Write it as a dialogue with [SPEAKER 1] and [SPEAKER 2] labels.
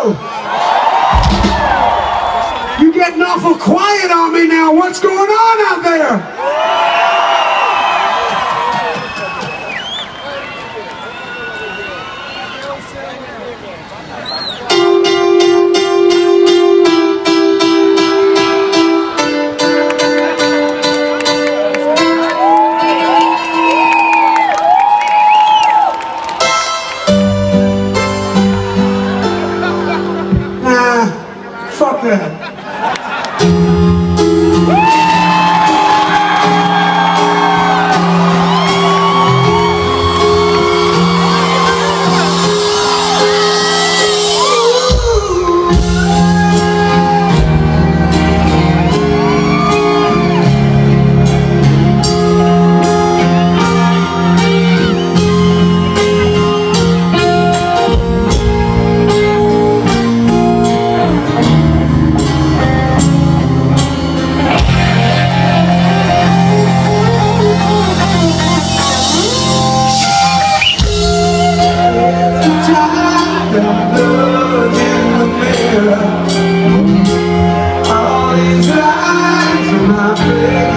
[SPEAKER 1] You're getting awful quiet on me now. What's going on boca. Amém.